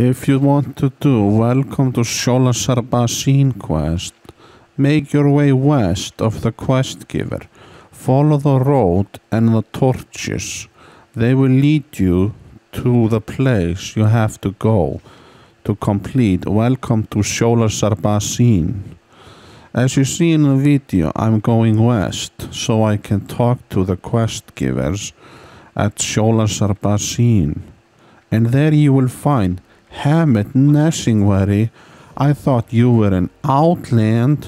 If you want to do Welcome to Sholazar Basin quest, make your way west of the quest giver. Follow the road and the torches. They will lead you to the place you have to go to complete Welcome to Sholazar Basin. As you see in the video, I'm going west so I can talk to the quest givers at Sholazar Basin. And there you will find Hemet Nesingwary. I thought you were an outland